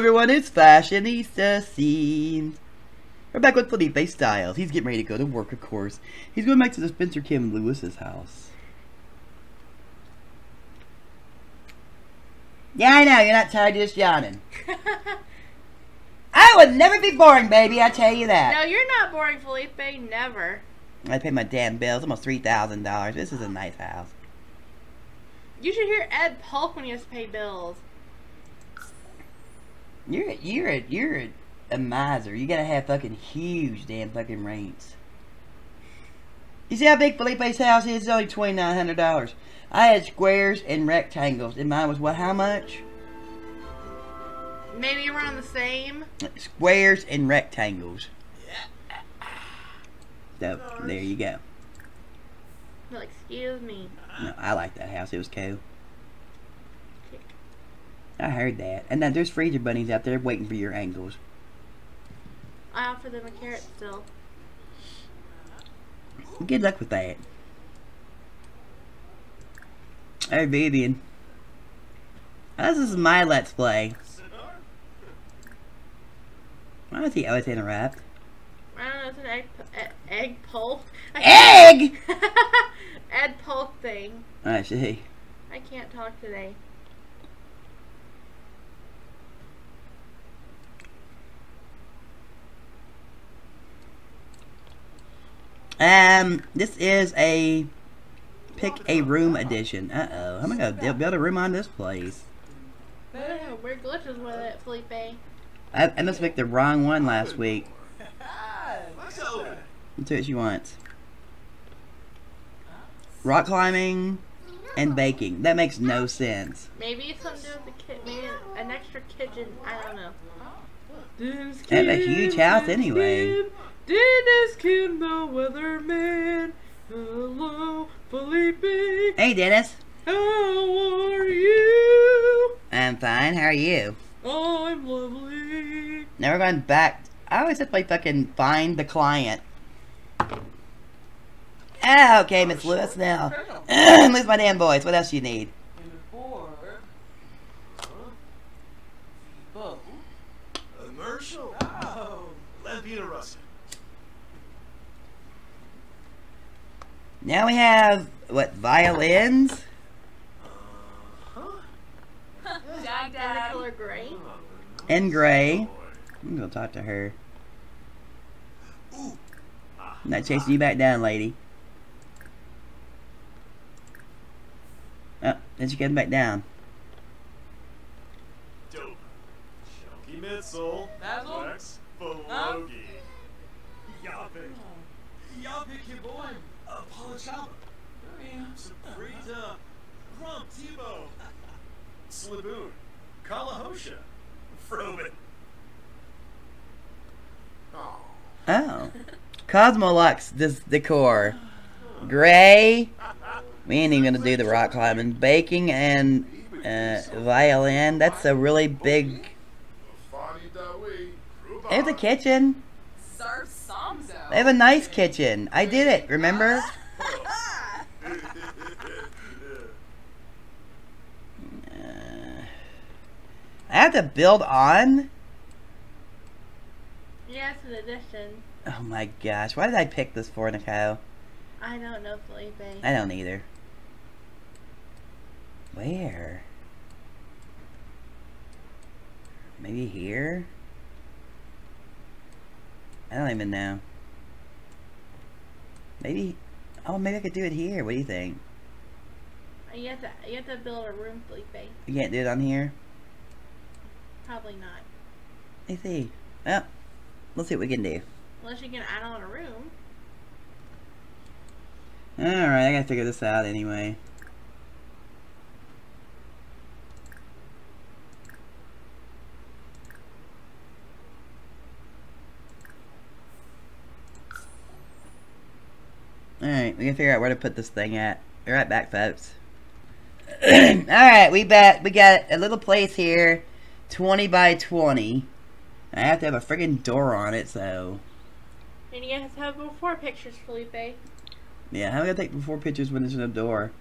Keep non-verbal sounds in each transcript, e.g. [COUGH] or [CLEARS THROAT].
everyone, it's Fashionista Sims. We're back with Felipe Styles. He's getting ready to go to work, of course. He's going back to the Spencer Kim Lewis's house. Yeah, I know, you're not tired, you're just yawning. [LAUGHS] I would never be boring, baby, I tell you that. No, you're not boring, Felipe. Never. I pay my damn bills, almost $3,000. This is a nice house. You should hear Ed Polk when he has to pay bills. You're a, you're a, you're a, a miser. You gotta have fucking huge damn fucking rents. You see how big Felipe's house is? It's only twenty nine hundred dollars. I had squares and rectangles, and mine was what? How much? Maybe around the same. Squares and rectangles. So there you go. Well, excuse me. No, I like that house. It was cool. I heard that. And then there's freezer bunnies out there waiting for your angles. I offer them a carrot still. Good luck with that. Hey, Vivian. This is my Let's Play. Why does he always interrupt? I don't know. It's an egg egg. I [LAUGHS] Egg! [LAUGHS] Ed Polk thing. I see. I can't talk today. Um, this is a pick a room edition. Uh oh, how am I gonna build a room on this place? [LAUGHS] Know. Weird glitches with it, Felipe. I, I must pick the wrong one last week. Let's see what she wants. Rock climbing and baking. That makes no sense. Maybe it's something to do with the kid. Maybe an extra kitchen. I don't know. That's a huge house anyway. Dennis Kim, the weatherman. Hello, Felipe. Hey, Dennis. How are you? I'm fine. How are you? I'm lovely. Now we're going back. I always have to play fucking find the client. Ah, okay, Miss Lewis. Now, [CLEARS THROAT] lose my damn voice. What else you need? Now we have what violins And the color gray. and gray. I'm gonna talk to her. I'm not chasing you back down, lady. Oh, then she came back down. Dope. Shelky Mitzel. Basil? Rex Belogi. Yapik. Yapik, your boy. Uh, Paula Chaba. Sabrita. Grump Tebow. Slaboon. Kalahosha. Froben. Oh. Oh. Cosmolux this decor. Gray. We ain't even gonna do the rock climbing. Baking and uh, violin. That's a really big. There's a kitchen. They have a nice kitchen. I did it, remember? Uh, I have to build on? Yes, an addition. Oh my gosh. Why did I pick this for, Nicole? I don't know, Felipe. I don't either. Where? Maybe here? I don't even know. Maybe. Oh, maybe I could do it here. What do you think? Uh, you have to you have to build a room, Felipe. You can't do it on here? Probably not. Let's see. Well, let's see what we can do. Unless you can add on a room. Alright, I gotta figure this out anyway. Alright, we gotta figure out where to put this thing at. Be right back, folks. [CLEARS THROAT] Alright, we bet we got a little place here, 20 by 20. I have to have a friggin' door on it, so And you have to have before pictures, Felipe. Yeah, how am I gonna take before pictures when there's no door?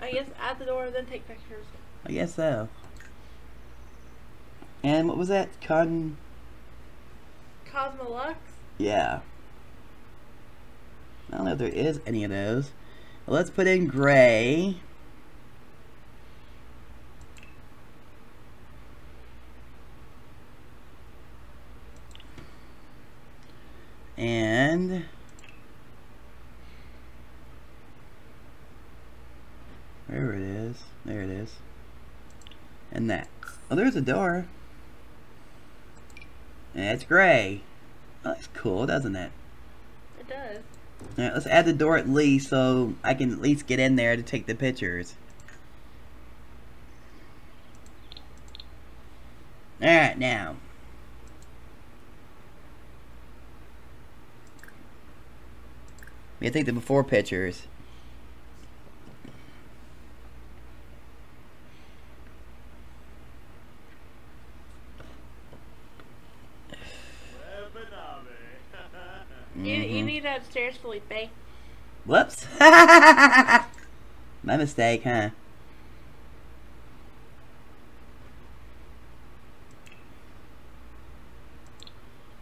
I guess at the door, then take pictures. I guess so. And what was that? Con. Cosmolux? Yeah. I don't know if there is any of those. Let's put in gray. And wherever it is, there it is. And that. Oh, there's a door. And it's gray. Oh, that's cool, doesn't it? It does. Alright, let's add the door at least so I can at least get in there to take the pictures. Alright, now. We gotta take the before pictures. You, you Mhm. need that upstairs, Felipe. Whoops. [LAUGHS] My mistake, huh?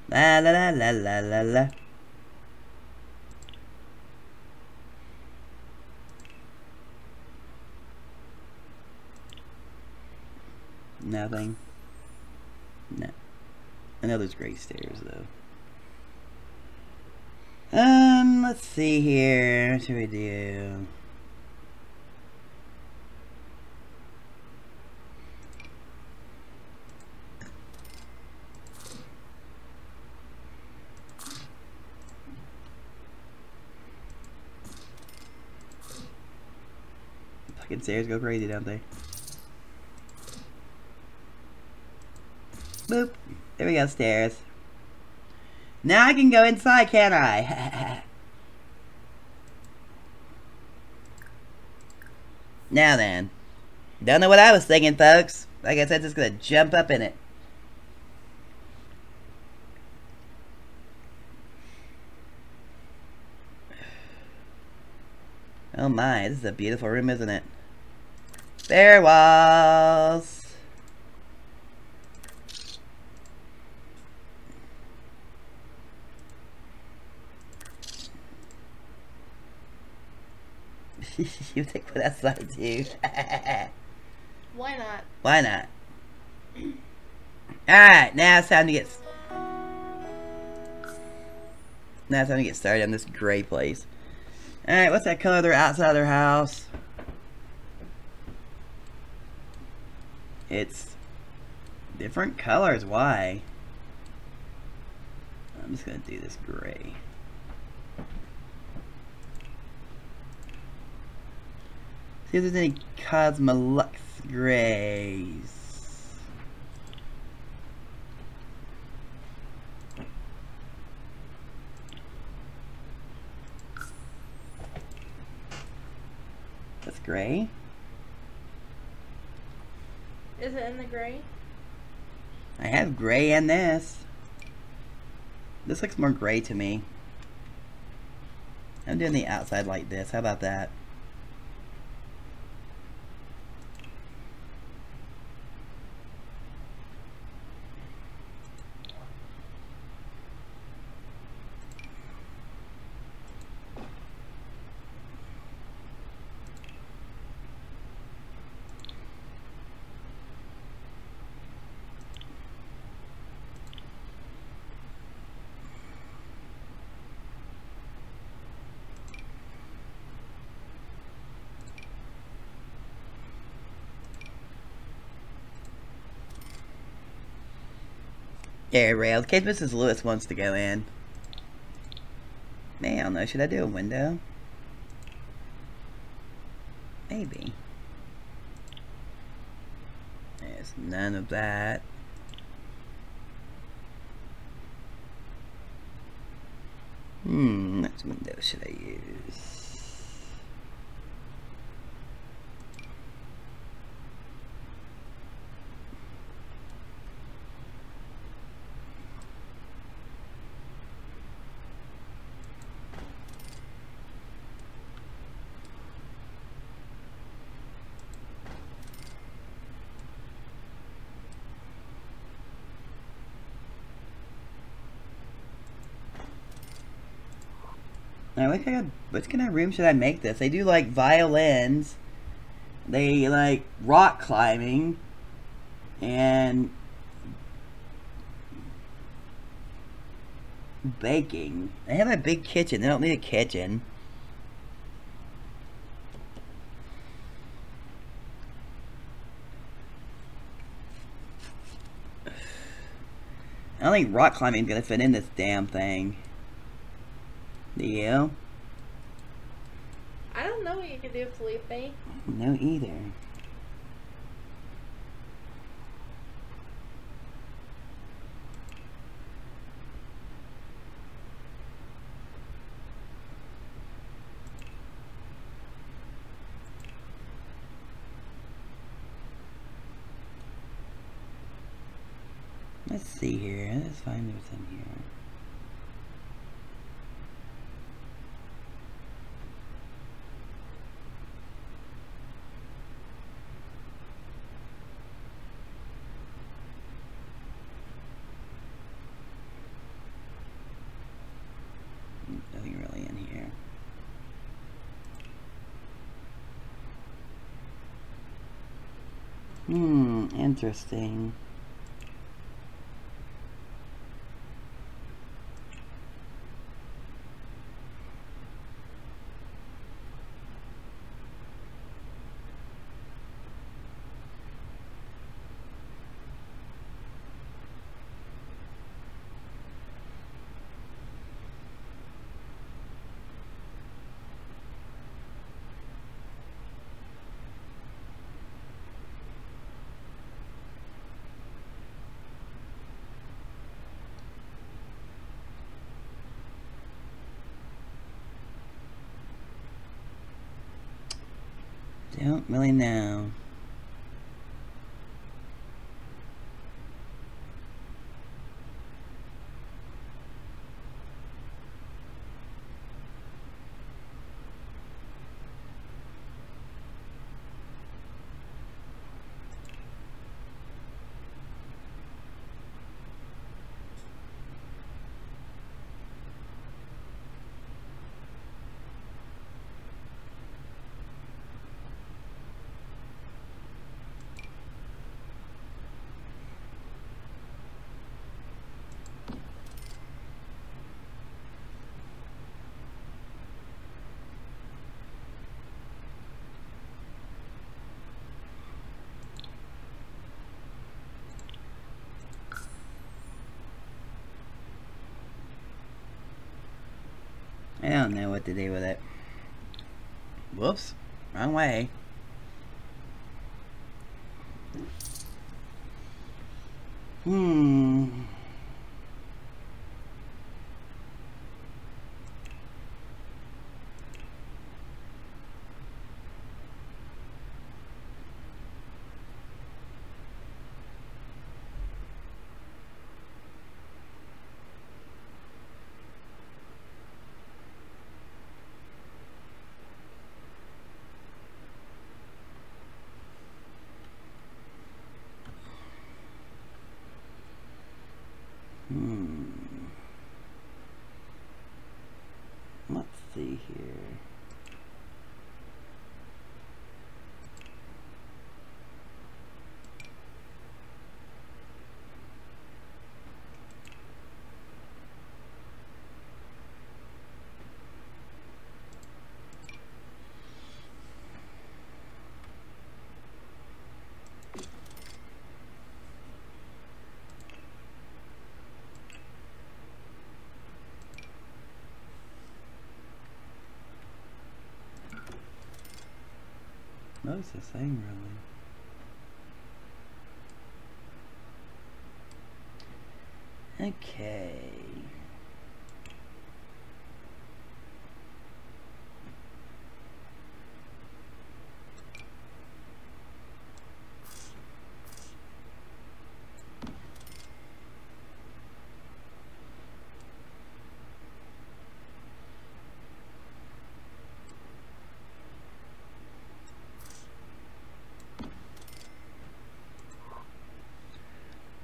La la la la la la la. Nothing. No. I know there's great stairs though. Um, let's see here. What should we do? Fucking stairs go crazy, don't they? Boop. There we go, stairs. Now I can go inside, can't I? [LAUGHS] now then. Don't know what I was thinking, folks. Like I said, just gonna jump up in it. Oh my, this is a beautiful room, isn't it? Bare walls. [LAUGHS] you take what one outside too. Why not? Why not? Alright, now it's time to get... Now it's time to get started on this gray place. Alright, what's that color they're outside their house? It's different colors. Why? I'm just gonna do this gray. See if there's any Cosmolux grays. That's gray. Is it in the gray? I have gray in this. This looks more gray to me. I'm doing the outside like this. How about that? Rail. In case Mrs. Lewis wants to go in. Man, I don't know. Should I do a window? Maybe. There's none of that. Hmm, which window should I use? Kind of what kind of room should I make this? They do like violins. They like rock climbing, and baking. They have a big kitchen. They don't need a kitchen. I don't think rock climbing is gonna fit in this damn thing. You? I don't know what you can do, Felipe. No either. Let's see here. Let's find what's in here. interesting. Interesting. Don't really know. I don't know what to do with it. Whoops. Wrong way. Hmm. Let's see here. Most the same, really. Okay. la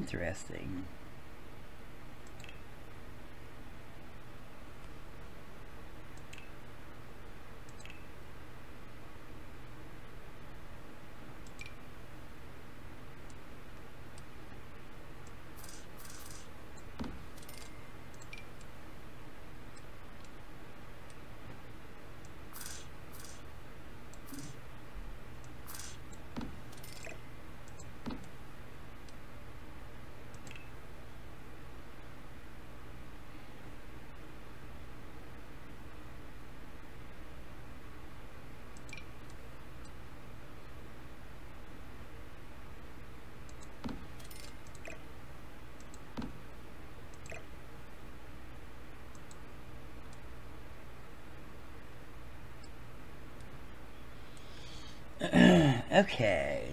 Interesting. Okay.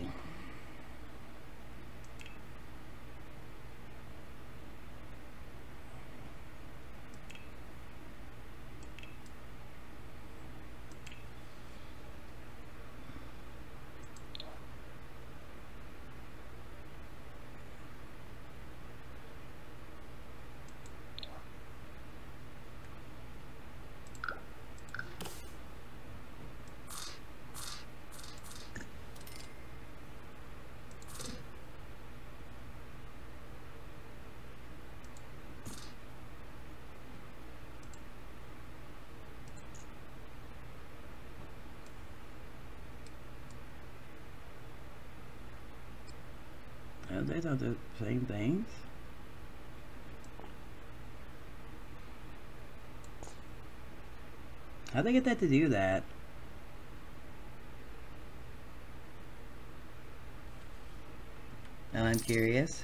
They don't the same things. How'd they get that to do that? I'm curious.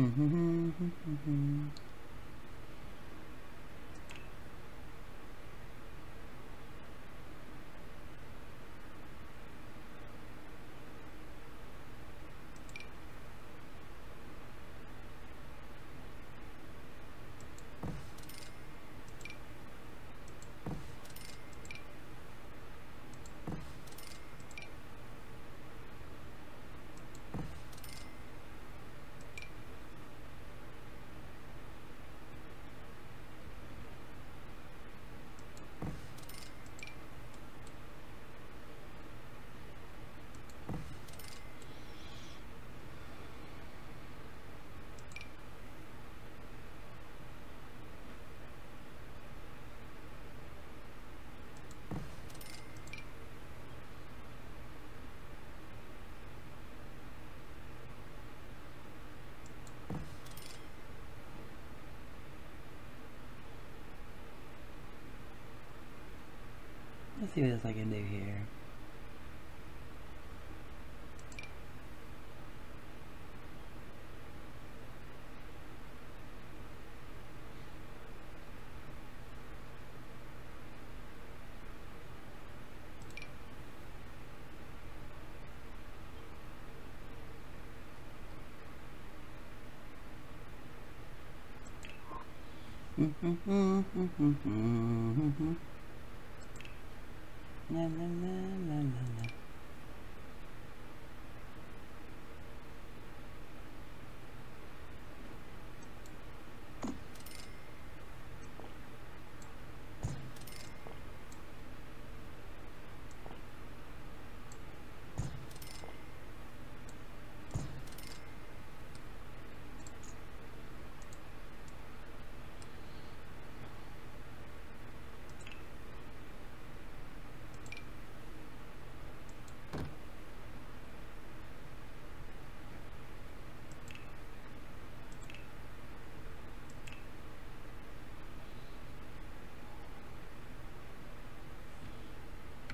Mm-hmm. mm-hmm. mm-hmm. Let's see what else I can do here. La, la, la, la, la, la.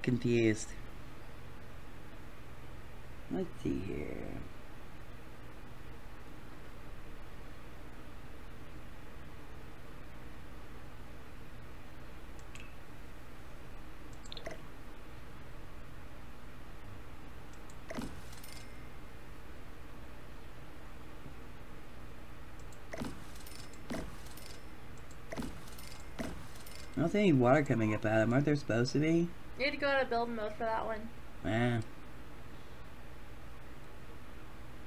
Confused. Let's see here. Don't see any water coming up out of them. Aren't there supposed to be? You need to go to build mode for that one. Yeah.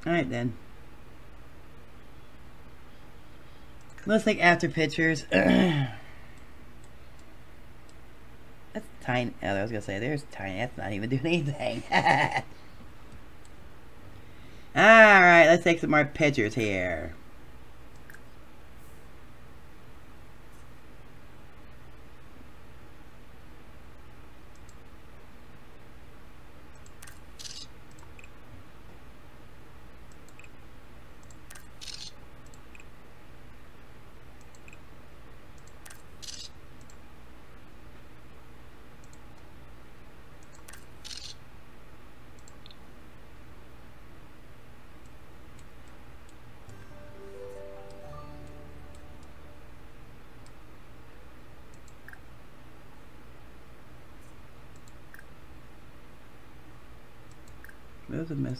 Alright then. Let's take after pictures. [CLEARS THROAT] That's tiny. Oh, I was gonna say, there's tiny. That's not even doing anything. [LAUGHS] Alright, let's take some more pictures here.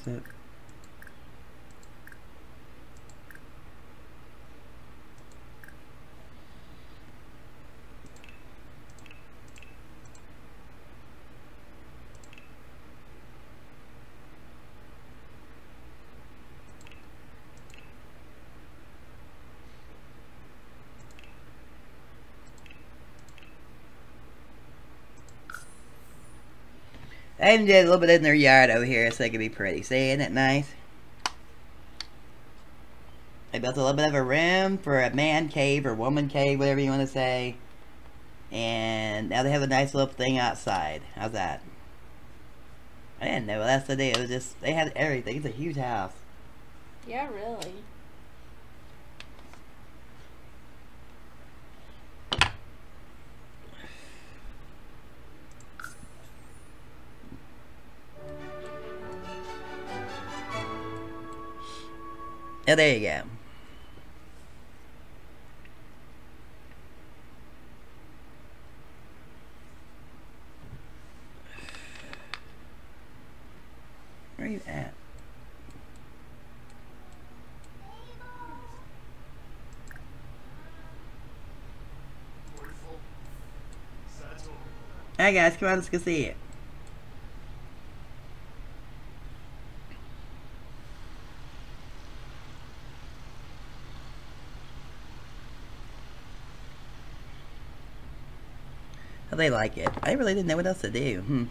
Miss it. I even did a little bit in their yard over here so they could be pretty. See, isn't it nice? They built a little bit of a room for a man cave or woman cave, whatever you want to say. And now they have a nice little thing outside. How's that? I didn't know that's the day. It was just, they had everything. It's a huge house. Yeah, really. Yeah, there you go. Where are you at? Hey guys, come on, let's go see it. They like it. I really didn't know what else to do. Hmm.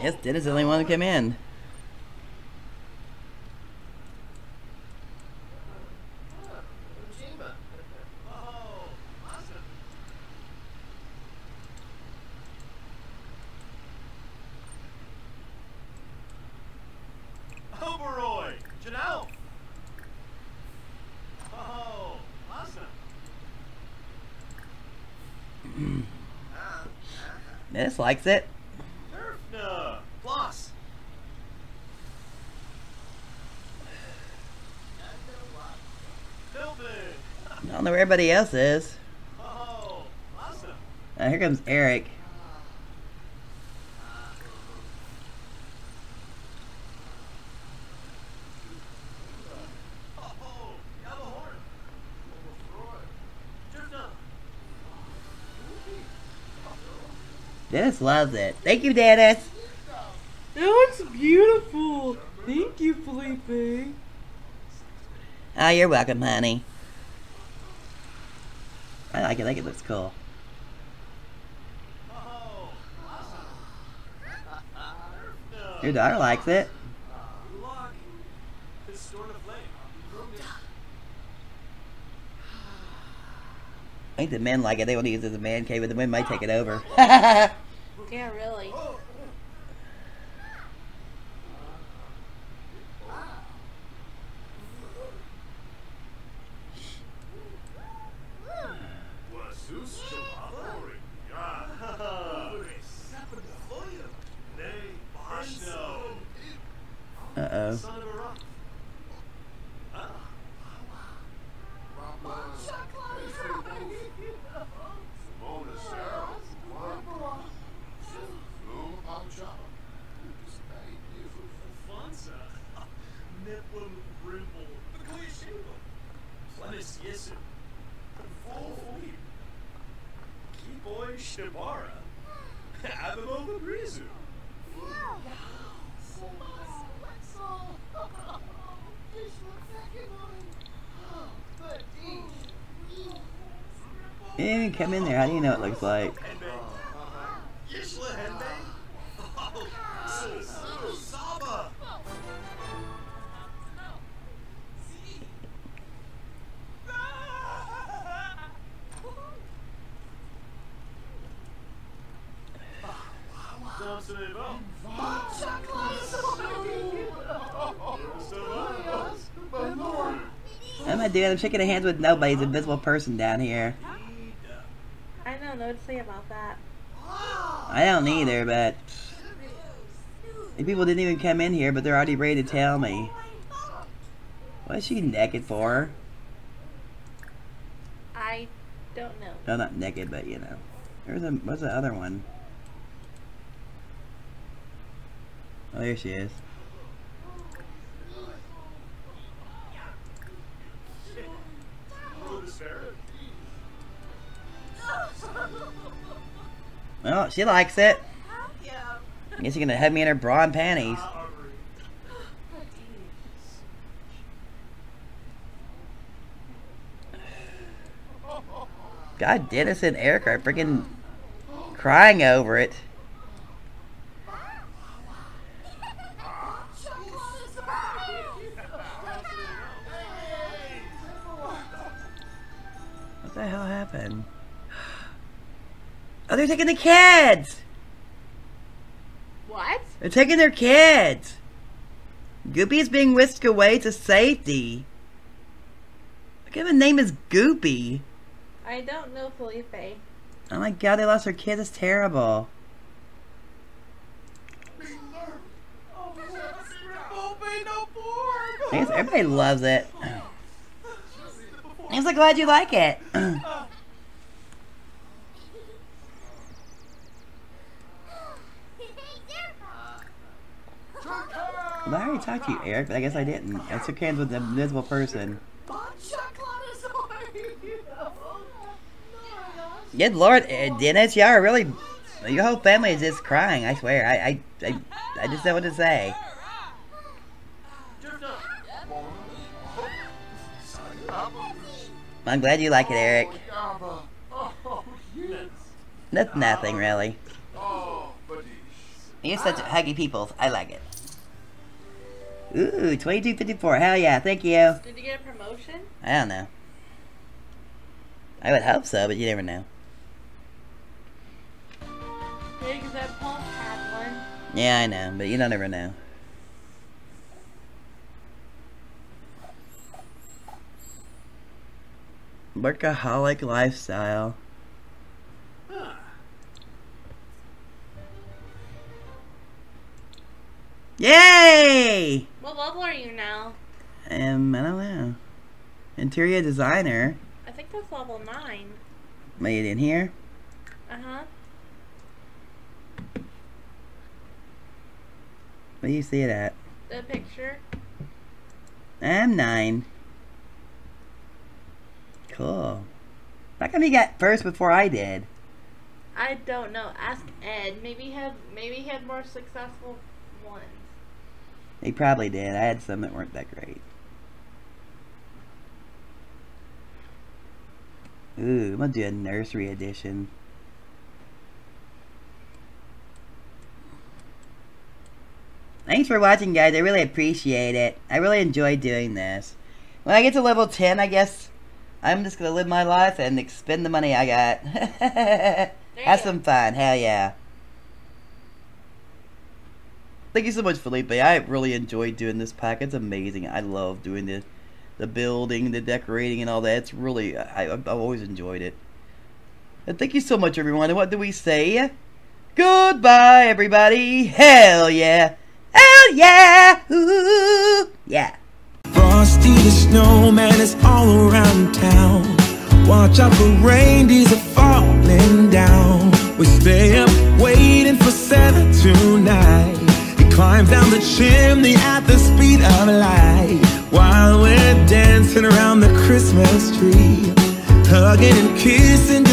Yes, Dennis is the only one who came in. Oh. Oberoi! Janelle! Oh, awesome. [CLEARS THROAT] Dennis likes it. Don't know where everybody else is. Oh, awesome. Uh, here comes Eric. Dennis loves it. Thank you, Dennis. It looks beautiful. Thank you, Felipe. Oh, you're welcome, honey. I like it. I think it looks cool. Your daughter likes it. I think the men like it. They want to use it as a man cave, but the women might take it over. [LAUGHS] Yeah, really. Uh oh. Son of a rock. Ah. Alfonsa. Neplum Brimble. Bakuya Clemis Yesu. Full Keyboy Shibara. Abimo Brizu. You didn't even come in there. How do you know what it looks like? Henbei. Yishla Henbei. Oh, S- S- Saba. Thompson et Bell. What am I doing? I'm shaking hands with nobody. He's an invisible person down here. I don't know what to say about that. I don't either, but the people didn't even come in here, but they're already ready to tell me. What is she naked for? I don't know. No, not naked, but you know. There's a what's the other one? Oh, there she is. Oh, she likes it. Yeah. I guess you're gonna have me in her bra and panties. God, Dennis and Eric are freaking crying over it. What the hell happened? Oh, they're taking the kids! What? They're taking their kids! Goopy is being whisked away to safety. What kind of a name is Goopy? I don't know Felipe. Oh my god, they lost their kid. That's terrible. I guess everybody loves it. Oh, I'm so glad you like it. [CLEARS THROAT] I already talked to you, Eric, but I guess I didn't. I shook hands with an invisible person. Good lord, uh, Dennis, y'all are really. Your whole family is just crying, I swear. I, I, I, I just don't know what to say. I'm glad you like it, Eric. That's nothing, really. You're such huggy people. I like it. Ooh, 2254. Hell yeah, thank you. Did you get a promotion? I don't know. I would hope so, but you never know. Yeah, because that had one. Yeah, I know, but you don't ever know. Workaholic lifestyle. Yay! What level are you now? Um, I don't know. Interior designer. I think that's level 9. Made in here. Uh huh. Where do you see it at? The picture. I'm nine. Cool. How come he got first before I did? I don't know. Ask Ed. Maybe he had maybe he had more successful ones. He probably did. I had some that weren't that great. Ooh, I'm gonna do a nursery edition. Thanks for watching, guys. I really appreciate it. I really enjoy doing this. When I get to level 10, I guess I'm just gonna live my life and expend the money I got. [LAUGHS] Have some fun. Hell yeah. Thank you so much, Felipe. I really enjoyed doing this pack. It's amazing. I love doing the the building, the decorating, and all that. It's really I, I've always enjoyed it. And thank you so much, everyone. And what do we say? Goodbye, everybody. Hell yeah. Hell yeah. Ooh, yeah. Frosty the snowman is all around town. Watch out for reindeers are falling down. We stay up waiting for Santa tonight. Climbs down the chimney at the speed of light. While we're dancing around the Christmas tree. Hugging and kissing